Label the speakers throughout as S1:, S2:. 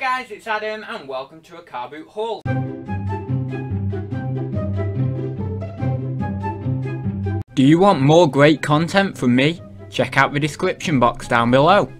S1: Hi guys, it's Adam and welcome to a car boot haul.
S2: Do you want more great content from me? Check out the description box down below.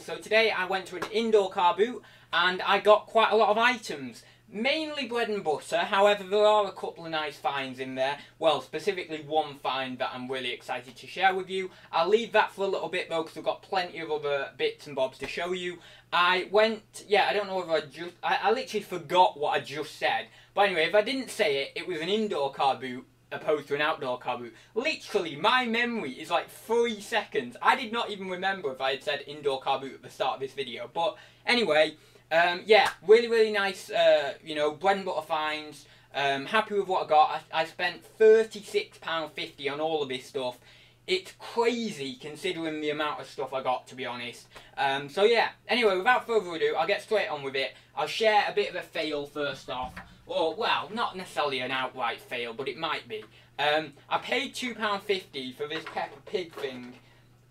S1: So today I went to an indoor car boot and I got quite a lot of items. Mainly bread and butter, however there are a couple of nice finds in there. Well, specifically one find that I'm really excited to share with you. I'll leave that for a little bit though because I've got plenty of other bits and bobs to show you. I went, yeah, I don't know whether I just, I, I literally forgot what I just said. But anyway, if I didn't say it, it was an indoor car boot opposed to an outdoor car boot. Literally, my memory is like three seconds. I did not even remember if I had said indoor car boot at the start of this video. But anyway, um, yeah, really, really nice, uh, you know, bread and butter finds. Um, happy with what I got. I, I spent £36.50 on all of this stuff. It's crazy considering the amount of stuff I got, to be honest. Um, so yeah, anyway, without further ado, I'll get straight on with it. I'll share a bit of a fail first off. Or, well, not necessarily an outright fail, but it might be. Um, I paid £2.50 for this Peppa Pig thing,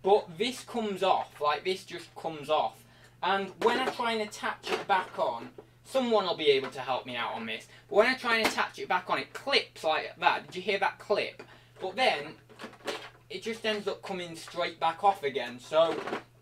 S1: but this comes off, like this just comes off. And when I try and attach it back on, someone will be able to help me out on this. But when I try and attach it back on, it clips like that. Did you hear that clip? But then, it just ends up coming straight back off again. So,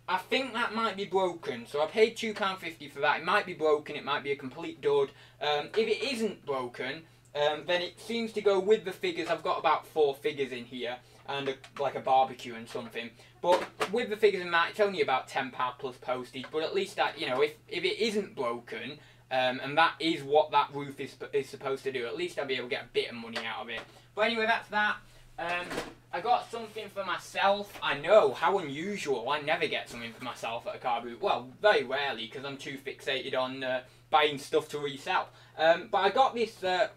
S1: I think that might be broken. So I paid £2.50 for that. It might be broken. It might be a complete dud. Um, if it isn't broken, um, then it seems to go with the figures. I've got about four figures in here and a, like a barbecue and something. But with the figures in that, it's only about £10 plus postage. But at least that, you know, if, if it isn't broken, um, and that is what that roof is, is supposed to do, at least I'll be able to get a bit of money out of it. But anyway, that's that. Um, I got something for myself. I know, how unusual. I never get something for myself at a car boot. Well, very rarely, because I'm too fixated on uh, buying stuff to resell. Um, but I got this, uh,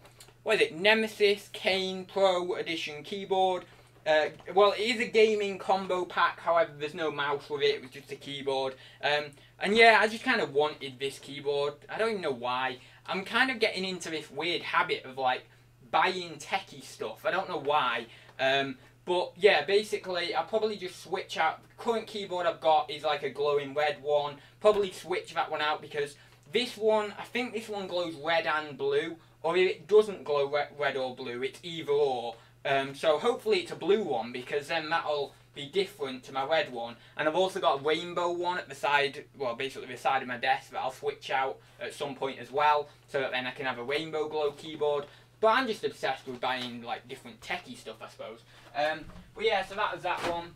S1: what is it, Nemesis Kane Pro Edition keyboard. Uh, well, it is a gaming combo pack, however, there's no mouse with it, it was just a keyboard. Um, and yeah, I just kind of wanted this keyboard. I don't even know why. I'm kind of getting into this weird habit of, like, buying techie stuff. I don't know why. Um, but yeah, basically, I'll probably just switch out. The current keyboard I've got is like a glowing red one. Probably switch that one out because this one, I think this one glows red and blue. Or if it doesn't glow red or blue, it's either or. Um, so hopefully it's a blue one because then that'll be different to my red one. And I've also got a rainbow one at the side, well basically the side of my desk that I'll switch out at some point as well. So that then I can have a rainbow glow keyboard. But I'm just obsessed with buying like different techie stuff I suppose. Um, but yeah, so that was that one.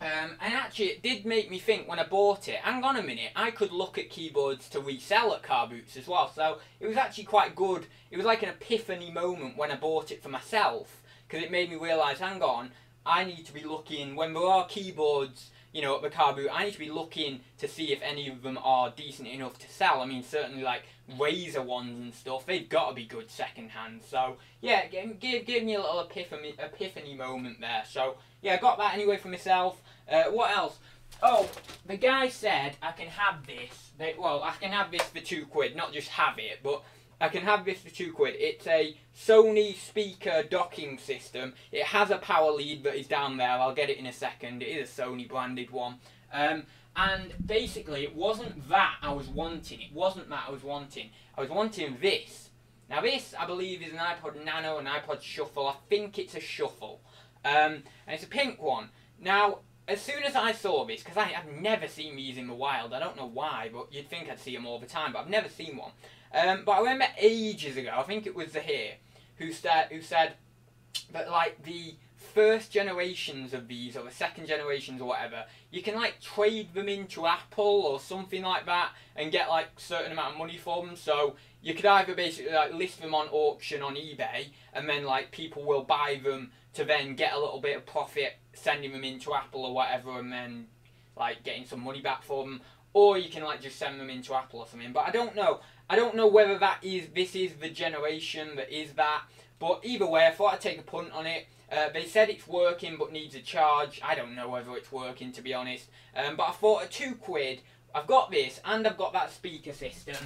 S1: Um, and actually, it did make me think when I bought it, hang on a minute, I could look at keyboards to resell at car boots as well. So it was actually quite good. It was like an epiphany moment when I bought it for myself because it made me realise, hang on, I need to be looking, when there are keyboards, you know, at boot, I need to be looking to see if any of them are decent enough to sell. I mean, certainly like Razer ones and stuff, they've got to be good second hand. So, yeah, give, give, give me a little epiphany, epiphany moment there. So, yeah, got that anyway for myself. Uh, what else? Oh, the guy said I can have this. They, well, I can have this for two quid, not just have it, but I can have this for two quid. It's a Sony speaker docking system. It has a power lead that is down there. I'll get it in a second. It is a Sony branded one. Um, and basically, it wasn't that I was wanting. It wasn't that I was wanting. I was wanting this. Now this, I believe, is an iPod Nano, an iPod Shuffle. I think it's a Shuffle. Um, and it's a pink one. Now, as soon as I saw this, because I've never seen these in the wild, I don't know why, but you'd think I'd see them all the time, but I've never seen one. Um, but I remember ages ago, I think it was Zahir, who said, who said that like the first generations of these or the second generations or whatever, you can like trade them into Apple or something like that and get like certain amount of money for them. So you could either basically like list them on auction on eBay and then like people will buy them to then get a little bit of profit sending them into Apple or whatever and then like getting some money back for them or you can like just send them into Apple or something. But I don't know. I don't know whether that is this is the generation that is that. But either way, I thought I'd take a punt on it. Uh, they said it's working but needs a charge. I don't know whether it's working to be honest. Um, but I thought at two quid, I've got this, and I've got that speaker system,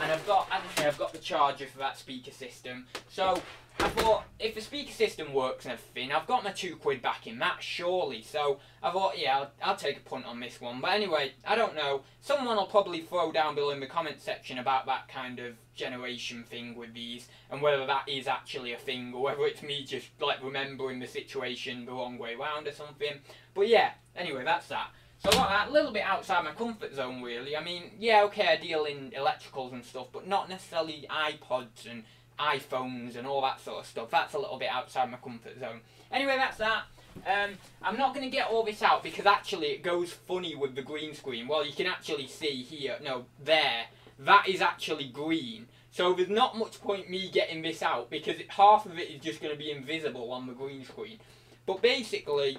S1: and I've got, as I say, I've got the charger for that speaker system. So I thought, if the speaker system works and everything, I've got my two quid back in that, surely. So I thought, yeah, I'll, I'll take a punt on this one. But anyway, I don't know. Someone will probably throw down below in the comment section about that kind of generation thing with these, and whether that is actually a thing, or whether it's me just, like, remembering the situation the wrong way round or something. But yeah, anyway, that's that. So got that a little bit outside my comfort zone, really. I mean, yeah, okay, I deal in electricals and stuff, but not necessarily iPods and iPhones and all that sort of stuff. That's a little bit outside my comfort zone. Anyway, that's that. Um, I'm not going to get all this out because actually it goes funny with the green screen. Well, you can actually see here, no, there, that is actually green. So there's not much point me getting this out because it, half of it is just going to be invisible on the green screen. But basically,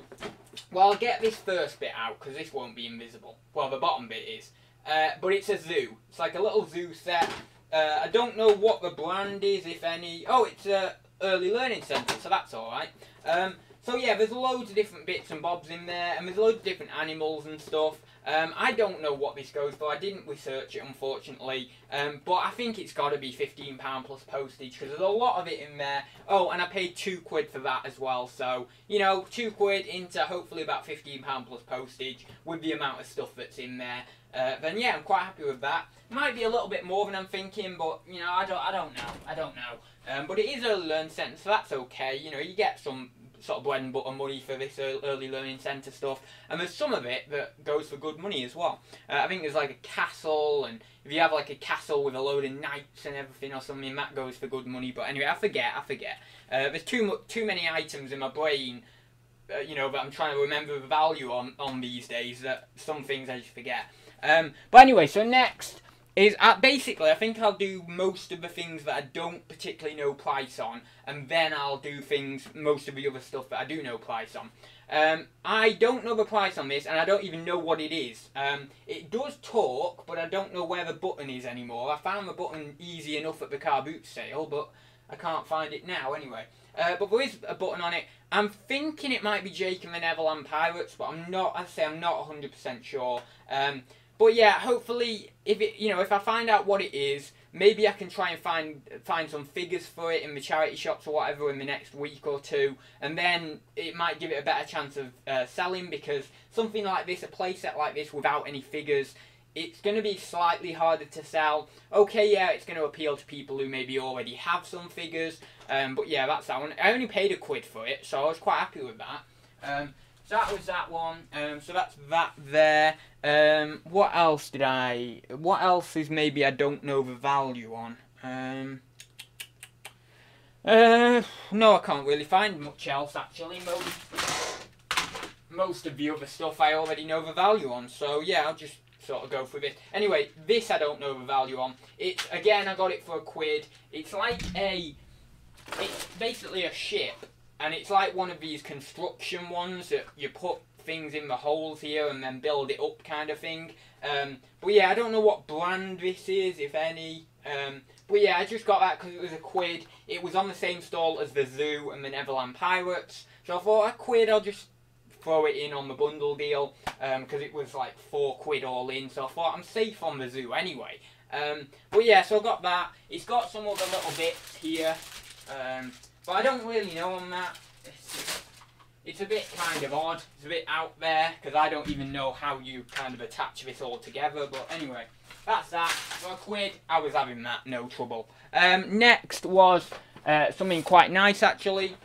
S1: well, I'll get this first bit out because this won't be invisible. Well, the bottom bit is. Uh, but it's a zoo. It's like a little zoo set. Uh, I don't know what the brand is, if any. Oh, it's a early learning centre, so that's all right. Um, so yeah, there's loads of different bits and bobs in there, and there's loads of different animals and stuff. Um, I don't know what this goes for. I didn't research it, unfortunately. Um, but I think it's got to be £15 plus postage because there's a lot of it in there. Oh, and I paid two quid for that as well. So, you know, two quid into hopefully about £15 plus postage with the amount of stuff that's in there. Uh, then yeah, I'm quite happy with that. Might be a little bit more than I'm thinking, but you know, I don't, I don't know, I don't know. Um, but it is a learn centre, so that's okay. You know, you get some sort of bread and butter money for this early learning centre stuff, and there's some of it that goes for good money as well. Uh, I think there's like a castle, and if you have like a castle with a load of knights and everything or something, that goes for good money. But anyway, I forget, I forget. Uh, there's too much, too many items in my brain. Uh, you know, that I'm trying to remember the value on, on these days that some things I just forget. Um, but anyway, so next is uh, basically I think I'll do most of the things that I don't particularly know price on, and then I'll do things most of the other stuff that I do know price on. Um, I don't know the price on this, and I don't even know what it is. Um, it does talk, but I don't know where the button is anymore. I found the button easy enough at the car boot sale, but I can't find it now anyway. Uh, but there is a button on it. I'm thinking it might be Jake and the Neverland Pirates, but I'm not. I say I'm not 100% sure. Um, but yeah, hopefully, if it, you know, if I find out what it is, maybe I can try and find find some figures for it in the charity shops or whatever in the next week or two, and then it might give it a better chance of uh, selling because something like this, a playset like this without any figures, it's going to be slightly harder to sell. Okay, yeah, it's going to appeal to people who maybe already have some figures, um, but yeah, that's that one. I only paid a quid for it, so I was quite happy with that. Um, that was that one. Um, so that's that there. Um, what else did I? What else is maybe I don't know the value on? Um, uh, no, I can't really find much else actually. Most most of the other stuff I already know the value on. So yeah, I'll just sort of go for this. Anyway, this I don't know the value on. It's again I got it for a quid. It's like a it's basically a ship and it's like one of these construction ones that you put things in the holes here and then build it up kind of thing. Um, but yeah, I don't know what brand this is, if any. Um, but yeah, I just got that because it was a quid. It was on the same stall as the Zoo and the Neverland Pirates. So I thought, a quid, I'll just throw it in on the bundle deal because um, it was like four quid all in. So I thought I'm safe on the Zoo anyway. Um, but yeah, so I got that. It's got some other little bits here. But I don't really know on that. It's, it's a bit kind of odd. It's a bit out there because I don't even know how you kind of attach this all together. But anyway, that's that. For a quid, I was having that, no trouble. Um, next was uh, something quite nice actually.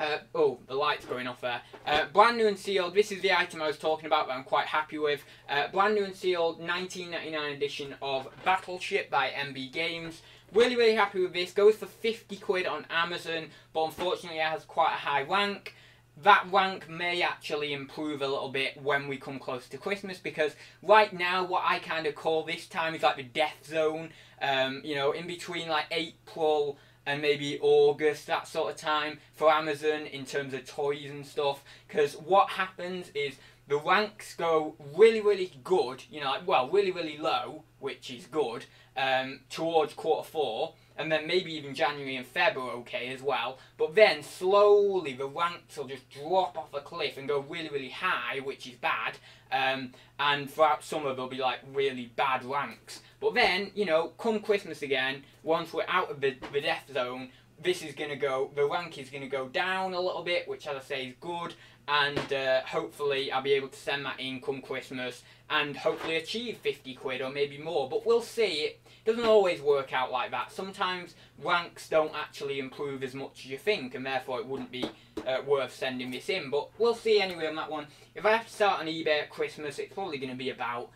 S1: Uh, oh, the light's going off there. Uh, brand new and sealed. This is the item I was talking about that I'm quite happy with. Uh, brand new and sealed 1999 edition of Battleship by MB Games. Really, really happy with this. Goes for 50 quid on Amazon, but unfortunately it has quite a high rank. That rank may actually improve a little bit when we come close to Christmas because right now what I kind of call this time is like the death zone. Um, you know, in between like April and maybe August, that sort of time for Amazon in terms of toys and stuff. Because what happens is the ranks go really, really good, you know, like, well, really, really low, which is good, um, towards quarter four, and then maybe even January and Feb are okay as well. But then slowly the ranks will just drop off a cliff and go really, really high, which is bad. Um, and throughout summer there'll be like really bad ranks. But then, you know, come Christmas again, once we're out of the, the death zone, this is going to go, the rank is going to go down a little bit, which as I say is good. And uh, hopefully I'll be able to send that in come Christmas and hopefully achieve 50 quid or maybe more. But we'll see. It doesn't always work out like that. Sometimes ranks don't actually improve as much as you think, and therefore it wouldn't be uh, worth sending this in. But we'll see anyway on that one. If I have to start on eBay at Christmas, it's probably going to be about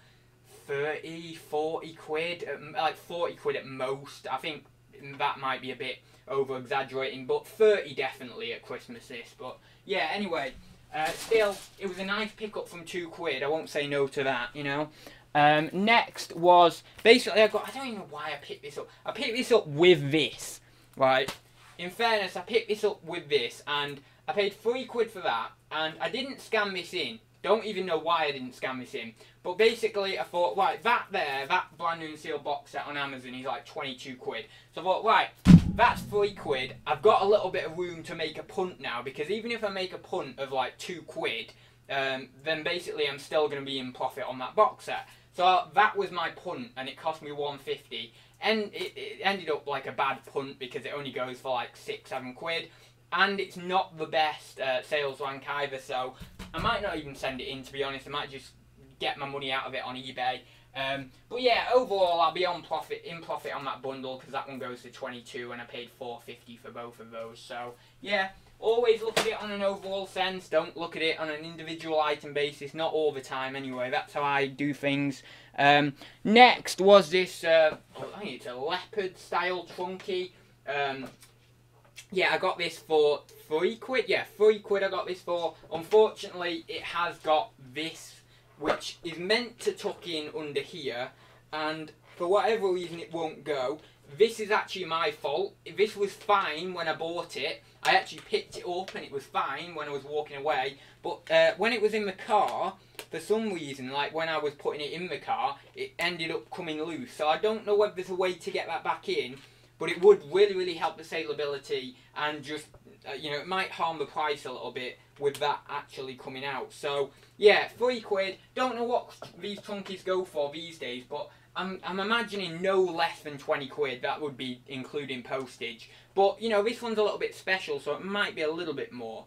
S1: 30, 40 quid, like 40 quid at most. I think that might be a bit over exaggerating, but 30 definitely at Christmas this. But yeah, anyway, uh, still, it was a nice pickup from two quid. I won't say no to that, you know. Um, next was basically I got I don't even know why I picked this up. I picked this up with this, right? In fairness, I picked this up with this, and I paid three quid for that, and I didn't scan this in. Don't even know why I didn't scan this in. But basically, I thought, right, that there, that brand new seal box set on Amazon is like 22 quid. So I thought, right, that's 3 quid. I've got a little bit of room to make a punt now, because even if I make a punt of like 2 quid, um, then basically I'm still going to be in profit on that box set. So that was my punt, and it cost me 150 and it, it ended up like a bad punt because it only goes for like six, seven quid and it's not the best uh, sales rank either. So I might not even send it in to be honest. I might just get my money out of it on eBay. Um, but yeah, overall I'll be on profit in profit on that bundle because that one goes to 22 and I paid 450 for both of those. So yeah, always look at it on an overall sense. Don't look at it on an individual item basis. Not all the time anyway. That's how I do things. Um, next was this. Uh, I think it's a leopard style Trunki. Um, yeah, I got this for three quid. Yeah, three quid I got this for. Unfortunately, it has got this, which is meant to tuck in under here, and for whatever reason it won't go. This is actually my fault. This was fine when I bought it. I actually picked it up and it was fine when I was walking away. But uh, when it was in the car, for some reason, like when I was putting it in the car, it ended up coming loose. So I don't know whether there's a way to get that back in but it would really, really help the saleability and just, uh, you know, it might harm the price a little bit with that actually coming out. So, yeah, three quid. Don't know what these Trunkis go for these days, but I'm, I'm imagining no less than 20 quid. That would be including postage. But, you know, this one's a little bit special, so it might be a little bit more.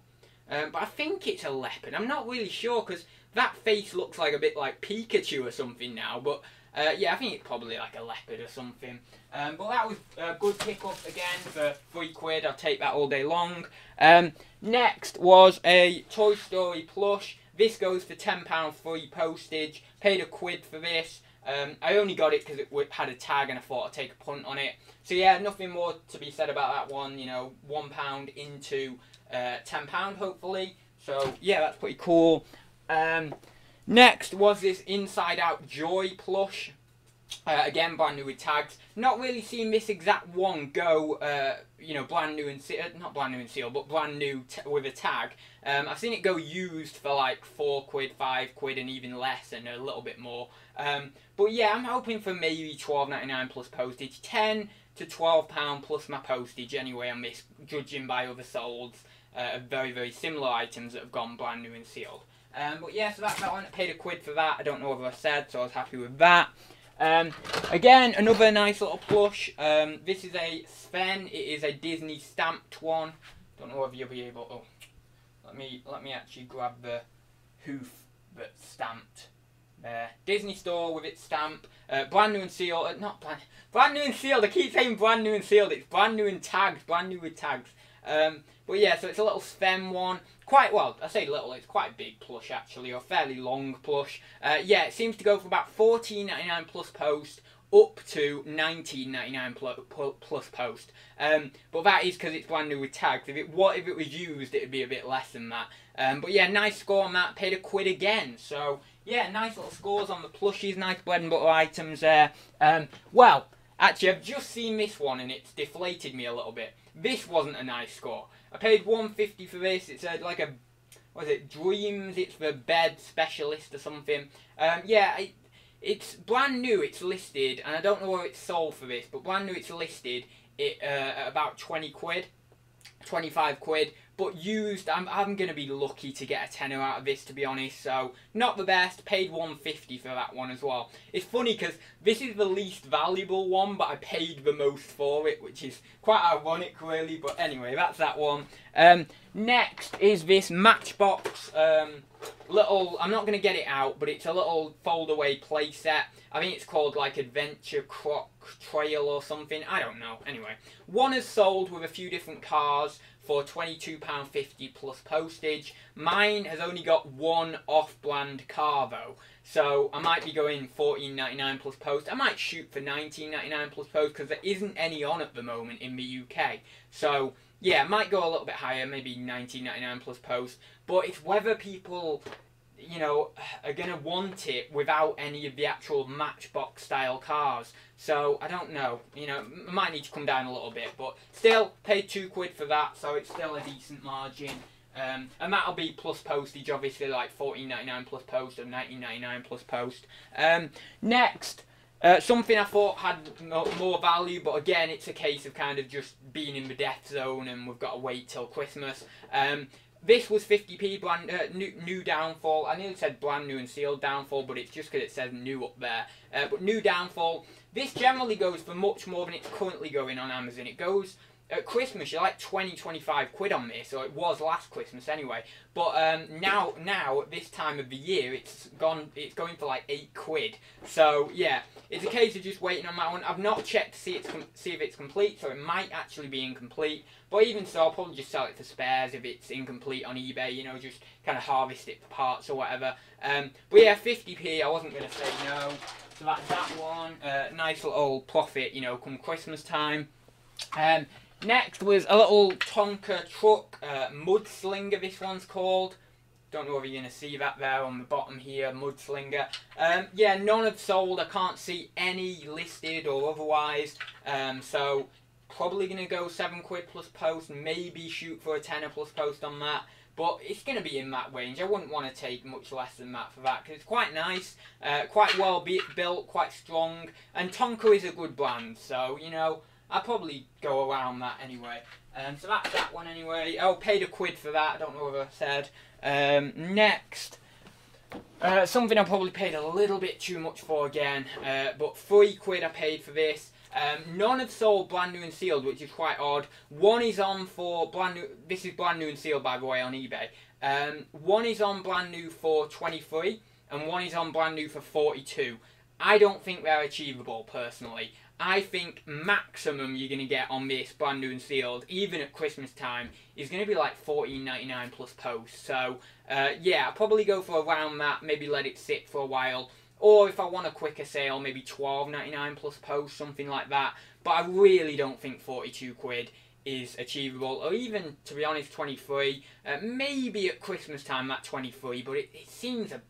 S1: Um, but I think it's a leopard. I'm not really sure, because that face looks like a bit like Pikachu or something now, but uh, yeah, I think it's probably like a leopard or something. Um, but that was a good pickup again for three quid. I'll take that all day long. Um, next was a Toy Story plush. This goes for £10 free postage. Paid a quid for this. Um, I only got it because it had a tag and I thought I'd take a punt on it. So yeah, nothing more to be said about that one. You know, £1 into uh, £10 hopefully. So yeah, that's pretty cool. Um, Next was this Inside Out Joy plush. Uh, again, brand new with tags. Not really seeing this exact one go, uh, you know, brand new and seal, not brand new and seal, but brand new with a tag. Um, I've seen it go used for like four quid, five quid, and even less, and a little bit more. Um, but yeah, I'm hoping for maybe twelve ninety nine plus postage, ten to twelve pound plus my postage anyway on this, judging by other solds uh, very very similar items that have gone brand new and sealed. Um, but yeah, so that, that one, I paid a quid for that. I don't know whether I said, so I was happy with that. Um, again, another nice little plush. Um, this is a Sven. It is a Disney stamped one. Don't know whether you'll be able. Oh, let me let me actually grab the hoof that's stamped. There, Disney store with its stamp, uh, brand new and sealed. Uh, not brand, brand new and sealed. I keep saying brand new and sealed. It's brand new and tagged. Brand new with tags. Um, but yeah, so it's a little Sven one. Quite, well, I say little, it's quite a big plush actually, or fairly long plush. Uh, yeah, it seems to go for about fourteen ninety nine plus post, up to 19.99 plus, plus post. Um, but that is because it's brand new with tags. If it what if it was used, it'd be a bit less than that. Um, but yeah, nice score on that. Paid a quid again. So yeah, nice little scores on the plushies. Nice bread and butter items there. Um, well, actually, I've just seen this one and it's deflated me a little bit. This wasn't a nice score. I paid 150 for this. It's a, like a, what is it, Dreams, it's the bed specialist or something. Um, yeah, it, it's brand new, it's listed, and I don't know where it's sold for this, but brand new, it's listed it uh, at about 20 quid, 25 quid. But used, I'm, I'm going to be lucky to get a tenner out of this, to be honest. So, not the best. Paid 150 for that one as well. It's funny because this is the least valuable one, but I paid the most for it, which is quite ironic, really. But anyway, that's that one. Um, next is this Matchbox um, little. I'm not going to get it out, but it's a little fold-away playset. I think it's called like Adventure Croc Trail or something. I don't know. Anyway, one is sold with a few different cars for £22.50 plus postage. Mine has only got one off-brand car though, so I might be going $14.99 plus post. I might shoot for $19.99 plus post because there isn't any on at the moment in the UK. So yeah, it might go a little bit higher, maybe $19.99 plus post. But it's whether people you know, are going to want it without any of the actual Matchbox style cars. So, I don't know. You know, might need to come down a little bit. But still, paid two quid for that, so it's still a decent margin. Um, and that'll be plus postage, obviously, like fourteen ninety nine plus post ninety nine plus post. Um, next, uh, something I thought had more value, but again, it's a case of kind of just being in the death zone and we've got to wait till Christmas. Um, this was 50p brand uh, new, new downfall. I nearly said brand new and sealed downfall, but it's just because it says new up there. Uh, but new downfall. This generally goes for much more than it's currently going on Amazon. It goes at Christmas, you're like 20, 25 quid on this, or it was last Christmas anyway. But um, now, now at this time of the year, it's gone. It's going for like eight quid. So yeah, it's a case of just waiting on that one. I've not checked to see it's see if it's complete, so it might actually be incomplete. But even so, I'll probably just sell it for spares if it's incomplete on eBay. You know, just kind of harvest it for parts or whatever. Um, but yeah, 50p. I wasn't gonna say no. So that's that one. Uh, nice little profit, you know, come Christmas time. Um, Next was a little Tonka truck uh, mudslinger. This one's called. Don't know if you're going to see that there on the bottom here, mudslinger. Um, yeah, none have sold. I can't see any listed or otherwise. Um, so probably going to go seven quid plus post. Maybe shoot for a tenner plus post on that. But it's going to be in that range. I wouldn't want to take much less than that for that because it's quite nice, uh, quite well built, quite strong, and Tonka is a good brand. So you know, I'll probably go around that anyway. Um, so that's that one anyway. Oh, paid a quid for that. I don't know what I said. Um, next, uh, something I probably paid a little bit too much for again, uh, but three quid I paid for this. Um, none have sold brand new and sealed, which is quite odd. One is on for brand new. This is brand new and sealed, by the way, on eBay. Um, one is on brand new for 23, and one is on brand new for 42. I don't think they're achievable personally. I think maximum you're going to get on this brand new and sealed, even at Christmas time, is going to be like fourteen ninety nine plus post. So uh, yeah, I'll probably go for around that. Maybe let it sit for a while, or if I want a quicker sale, maybe 12 99 plus post, something like that. But I really don't think forty two quid is achievable, or even to be honest, twenty three. Uh, maybe at Christmas time that twenty three, but it, it seems a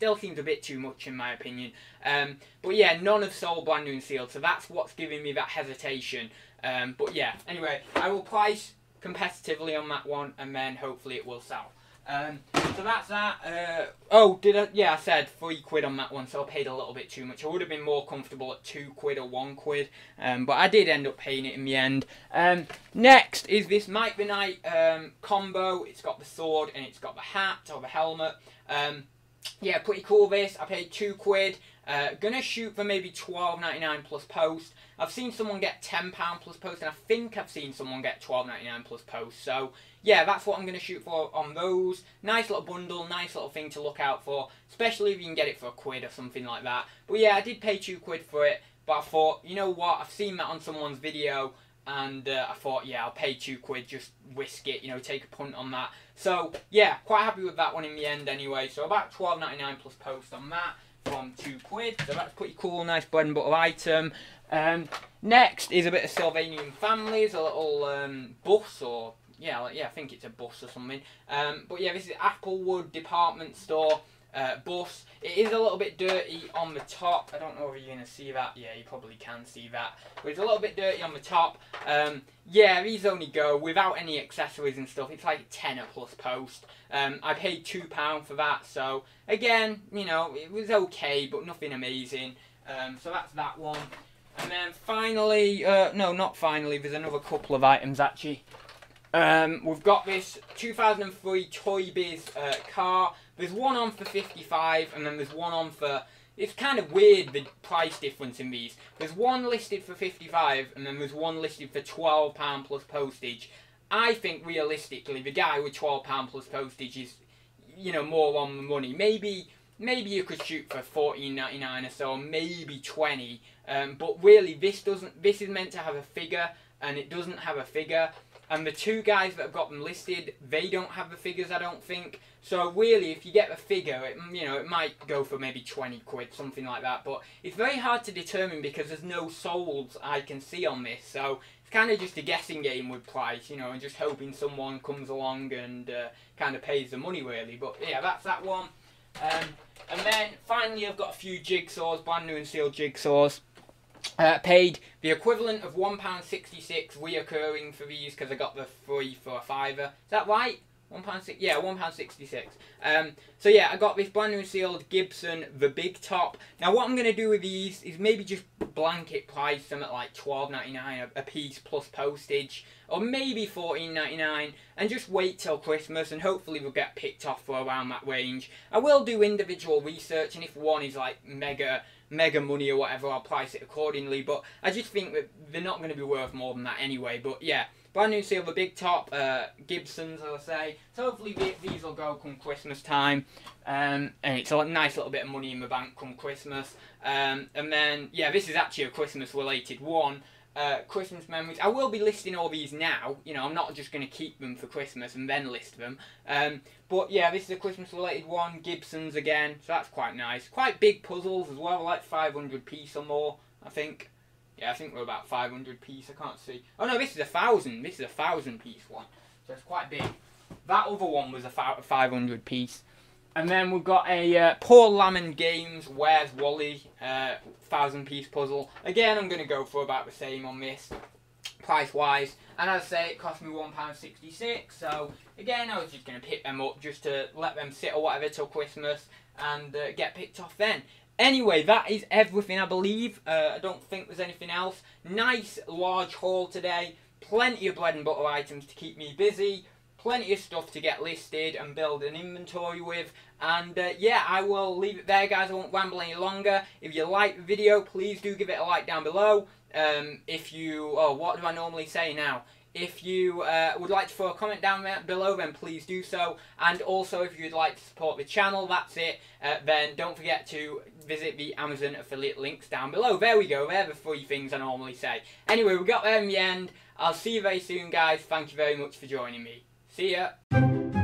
S1: still seems a bit too much in my opinion. Um, but yeah, none of Soul, brand new and sealed, so that's what's giving me that hesitation. Um, but yeah, anyway, I will price competitively on that one, and then hopefully it will sell. Um, so that's that. Uh, oh, did I? Yeah, I said three quid on that one, so I paid a little bit too much. I would have been more comfortable at two quid or one quid, um, but I did end up paying it in the end. Um, next is this Mike the Knight um, combo. It's got the sword and it's got the hat or the helmet. Yeah, pretty cool this. I paid two quid. Uh, gonna shoot for maybe twelve ninety nine plus post. I've seen someone get ten pound plus post, and I think I've seen someone get twelve ninety nine plus post. So yeah, that's what I'm gonna shoot for on those. Nice little bundle, nice little thing to look out for, especially if you can get it for a quid or something like that. But yeah, I did pay two quid for it, but I thought, you know what? I've seen that on someone's video and uh, I thought, yeah, I'll pay two quid, just whisk it, you know, take a punt on that. So, yeah, quite happy with that one in the end anyway. So about twelve ninety nine plus post on that from two quid. So that's pretty cool, nice bread and butter item. Um, next is a bit of Sylvanian Families, a little um, bus or yeah, yeah, I think it's a bus or something. Um, but yeah, this is Applewood department store uh, bus. It is a little bit dirty on the top. I don't know if you're going to see that. Yeah, you probably can see that. But it's a little bit dirty on the top. Um, yeah, these only go without any accessories and stuff. It's like a tenner plus post. Um, I paid £2 for that. So, again, you know, it was okay, but nothing amazing. Um, so that's that one. And then finally, uh, no, not finally, there's another couple of items actually. Um, we've got this 2003 Toy Biz uh, car. There's one on for 55 and then there's one on for... It's kind of weird the price difference in these. There's one listed for 55 and then there's one listed for £12 plus postage. I think realistically the guy with £12 plus postage is, you know, more on the money. Maybe maybe you could shoot for fourteen ninety nine or so, maybe twenty. Um, but really, this doesn't. This is meant to have a figure, and it doesn't have a figure. And the two guys that have got them listed, they don't have the figures, I don't think. So really, if you get the figure, it, you know, it might go for maybe 20 quid, something like that. But it's very hard to determine because there's no solds I can see on this. So it's kind of just a guessing game with price, you know, and just hoping someone comes along and uh, kind of pays the money, really. But yeah, that's that one. Um, and then finally, I've got a few jigsaws, brand new and sealed jigsaws. Uh, paid the equivalent of £1.66 reoccurring for these because I got the three for a fiver. Is that right? One pound six, yeah, one pound sixty-six. Um, so yeah, I got this brand new sealed Gibson, the big top. Now what I'm gonna do with these is maybe just blanket price them at like twelve ninety nine a piece plus postage, or maybe fourteen ninety nine, and just wait till Christmas, and hopefully we'll get picked off for around that range. I will do individual research, and if one is like mega mega money or whatever, I'll price it accordingly. But I just think that they're not to be worth more than that anyway. But yeah, Brand new silver big top uh, Gibsons, as I say. So hopefully these will go come Christmas time. Um, and it's a nice little bit of money in the bank come Christmas. Um, and then, yeah, this is actually a Christmas related one. Uh, Christmas memories. I will be listing all these now. You know, I'm not just going to keep them for Christmas and then list them. Um, but yeah, this is a Christmas related one. Gibsons again. So that's quite nice. Quite big puzzles as well, like 500 piece or more, I think. Yeah, I think we're about 500 piece. I can't see. Oh no, this is a thousand. This is a thousand piece one. So it's quite big. That other one was a 500 piece. And then we've got a uh, Paul Lamond Games Where's Wally uh, thousand piece puzzle. Again, I'm going to go for about the same on this price wise. And as I say, it cost me £1.66. So again, I was just going to pick them up just to let them sit or whatever till Christmas and uh, get picked off then. Anyway, that is everything I believe. Uh, I don't think there's anything else. Nice large haul today. Plenty of bread and butter items to keep me busy. Plenty of stuff to get listed and build an inventory with. And uh, yeah, I will leave it there, guys. I won't ramble any longer. If you like the video, please do give it a like down below. Um, if you... Oh, what do I normally say now? If you uh, would like to throw a comment down below, then please do so. And also, if you'd like to support the channel, that's it. Uh, then don't forget to visit the Amazon affiliate links down below. There we go. They're the three things I normally say. Anyway, we got there in the end. I'll see you very soon, guys. Thank you very much for joining me. See ya.